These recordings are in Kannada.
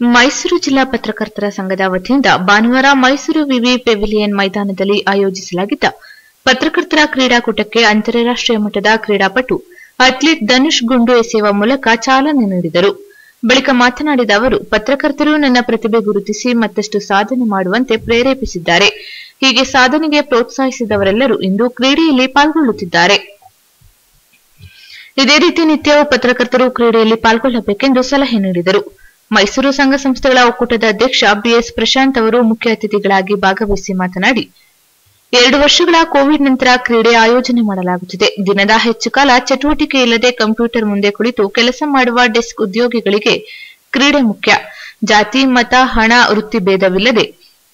ಮೈಸೂರು ಜಿಲ್ಲಾ ಪತ್ರಕರ್ತರ ಸಂಘದ ವತಿಯಿಂದ ಭಾನುವಾರ ಮೈಸೂರು ವಿವಿ ಪೆವಿಲಿಯನ್ ಮೈದಾನದಲ್ಲಿ ಆಯೋಜಿಸಲಾಗಿದ್ದ ಪತ್ರಕರ್ತರ ಕ್ರೀಡಾಕೂಟಕ್ಕೆ ಅಂತಾರಾಷ್ಟೀಯ ಮಟ್ಟದ ಕ್ರೀಡಾಪಟು ಅಥ್ಲೀಟ್ ಧನುಷ್ ಗುಂಡು ಎಸೆಯುವ ಮೂಲಕ ಚಾಲನೆ ನೀಡಿದರು. ಬಳಿಕ ಮಾತನಾಡಿದ ಅವರು, ಪತ್ರಕರ್ತರು ನನ್ನ ಪ್ರತಿಭೆ ಗುರುತಿಸಿ ಮತ್ತಷ್ಟು ಸಾಧನೆ ಮಾಡುವಂತೆ ಪ್ರೇರೇಪಿಸಿದ್ದಾರೆ. ಹೀಗೆ ಸಾಧನೆಗೆ ಪ್ರೋತ್ಸಾಹಿಸಿದವರೆಲ್ಲರೂ ಇಂದು ಕ್ರೀಡೆಯಲ್ಲಿ ಪಾಲ್ಗೊಳ್ಳುತ್ತಿದ್ದಾರೆ. ಇದೇ ರೀತಿ ನಿತ್ಯವೂ ಪತ್ರಕರ್ತರು ಕ್ರೀಡೆಯಲ್ಲಿ ಪಾಲ್ಗೊಳ್ಳಬೇಕೆಂದು ಸಲಹೆ ನೀಡಿದರು. ಮೈಸೂರು ಸಂಘ ಸಂಸ್ಥೆಗಳ ಒಕ್ಕೂಟದ ಅಧ್ಯಕ್ಷ ಬಿಎಸ್ ಪ್ರಶಾಂತ್ ಅವರು ಮುಖ್ಯ ಅತಿಥಿಗಳಾಗಿ ಭಾಗವಹಿಸಿ ಮಾತನಾಡಿ, ಎರಡು ವರ್ಷಗಳ ಕೋವಿಡ್ ನಂತರ ಕ್ರೀಡೆ ಆಯೋಜನೆ ಮಾಡಲಾಗುತ್ತಿದೆ. ದಿನದ ಹೆಚ್ಚು ಕಾಲ ಚಟುವಟಿಕೆ ಇಲ್ಲದೆ ಕಂಪ್ಯೂಟರ್ ಮುಂದೆ ಕುಳಿತು ಕೆಲಸ ಮಾಡುವ ಡೆಸ್ಕ್ ಉದ್ಯೋಗಿಗಳಿಗೆ ಕ್ರೀಡೆ ಮುಖ್ಯ. ಜಾತಿ, ಮತ, ಹಣ, ವೃತ್ತಿ ಭೇದವಿಲ್ಲದೆ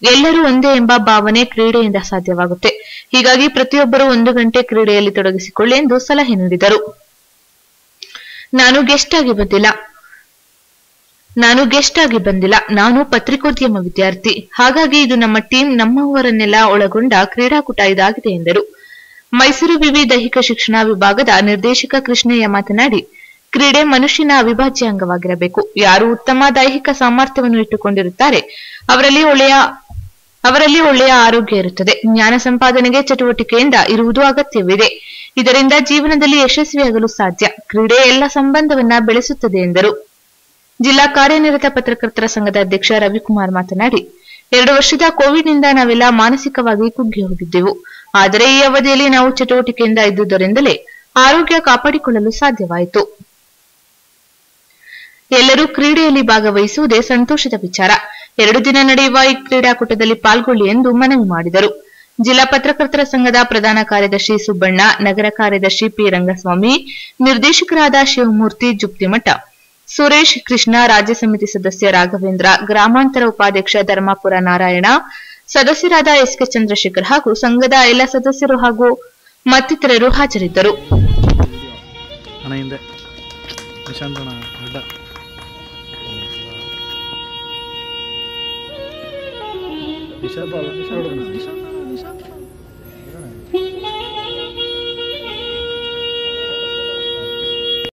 ಎಲ್ಲರೂ ಒಂದೇ ಎಂಬ ಭಾವನೆ ಕ್ರೀಡೆಯಿಂದ ಸಾಧ್ಯವಾಗುತ್ತೆ. ಹೀಗಾಗಿ ಪ್ರತಿಯೊಬ್ಬರು ಒಂದು ಗಂಟೆ ಕ್ರೀಡೆಯಲ್ಲಿ ತೊಡಗಿಸಿಕೊಳ್ಳಿ ಎಂದು ಸಲಹೆ ನೀಡಿದರು. ನಾನು ಗೆಸ್ಟ್ ಆಗಿ ಬಂದಿಲ್ಲ. ನಾನು ಗೆಸ್ಟ್ ಆಗಿ ಬಂದಿಲ್ಲ. ನಾನು ಪತ್ರಿಕೋದ್ಯಮ ವಿದ್ಯಾರ್ಥಿ. ಹಾಗಾಗಿ ಇದು ನಮ್ಮ ಟೀಮ್ ನಮ್ಮವರನ್ನೆಲ್ಲ ಒಳಗೊಂಡ ಕ್ರೀಡಾಕೂಟ ಇದಾಗಿದೆ ಎಂದರು. ಮೈಸೂರು ವಿವಿ ದೈಹಿಕ ಶಿಕ್ಷಣ ವಿಭಾಗದ ನಿರ್ದೇಶಕ ಕೃಷ್ಣಯ್ಯ ಮಾತನಾಡಿ, ಕ್ರೀಡೆ ಮನುಷ್ಯನ ಅವಿಭಾಜ್ಯ ಅಂಗವಾಗಿರಬೇಕು. ಯಾರು ಉತ್ತಮ ದೈಹಿಕ ಸಾಮರ್ಥ್ಯವನ್ನು ಇಟ್ಟುಕೊಂಡಿರುತ್ತಾರೆ, ಅವರಲ್ಲಿ ಒಳ್ಳೆಯ ಅವರಲ್ಲಿ ಒಳ್ಳೆಯ ಆರೋಗ್ಯ ಇರುತ್ತದೆ. ಜ್ಞಾನ ಸಂಪಾದನೆಗೆ ಚಟುವಟಿಕೆಯಿಂದ ಇರುವುದು ಅಗತ್ಯವಿದೆ. ಇದರಿಂದ ಜೀವನದಲ್ಲಿ ಯಶಸ್ವಿಯಾಗಲು ಸಾಧ್ಯ. ಕ್ರೀಡೆ ಎಲ್ಲ ಸಂಬಂಧವನ್ನ ಬೆಳೆಸುತ್ತದೆ ಎಂದರು. ಜಿಲ್ಲಾ ಕಾರ್ಯನಿರತ ಪತ್ರಕರ್ತರ ಸಂಘದ ಅಧ್ಯಕ್ಷ ರವಿಕುಮಾರ್ ಮಾತನಾಡಿ, ಎರಡು ವರ್ಷದ ಕೋವಿಡ್ನಿಂದ ನಾವೆಲ್ಲ ಮಾನಸಿಕವಾಗಿ ಕುಗ್ಗಿ ಹೋಗಿದ್ದೆವು. ಆದರೆ ಈ ಅವಧಿಯಲ್ಲಿ ನಾವು ಚಟುವಟಿಕೆಯಿಂದ ಇದ್ದುದರಿಂದಲೇ ಆರೋಗ್ಯ ಕಾಪಾಡಿಕೊಳ್ಳಲು ಸಾಧ್ಯವಾಯಿತು. ಎಲ್ಲರೂ ಕ್ರೀಡೆಯಲ್ಲಿ ಭಾಗವಹಿಸುವುದೇ ಸಂತೋಷದ ವಿಚಾರ. ಎರಡು ದಿನ ನಡೆಯುವ ಈ ಕ್ರೀಡಾಕೂಟದಲ್ಲಿ ಪಾಲ್ಗೊಳ್ಳಿ ಎಂದು ಮನವಿ ಮಾಡಿದರು. ಜಿಲ್ಲಾ ಪತ್ರಕರ್ತರ ಸಂಘದ ಪ್ರಧಾನ ಕಾರ್ಯದರ್ಶಿ ಸುಬ್ಬಣ್ಣ, ನಗರ ಕಾರ್ಯದರ್ಶಿ ಪಿ ರಂಗಸ್ವಾಮಿ, ನಿರ್ದೇಶಕರಾದ ಶಿವಮೂರ್ತಿ, ಜುಪ್ತಿಮಠ ಸುರೇಶ್ ಕೃಷ್ಣ ರಾಜ್ಯ ಸಮಿತಿ ಸದಸ್ಯ ರಾಘವೇಂದ್ರ, ಗ್ರಾಮಾಂತರ ಉಪಾಧ್ಯಕ್ಷ ಧರ್ಮಾಪುರ ನಾರಾಯಣ, ಸದಸ್ಯರಾದ ಎಸ್ಕೆ ಚಂದ್ರಶೇಖರ್ ಹಾಗೂ ಸಂಘದ ಎಲ್ಲ ಸದಸ್ಯರು ಹಾಗೂ ಮತ್ತಿತರರು ಹಾಜರಿದ್ದರು. ಅಣ್ಣ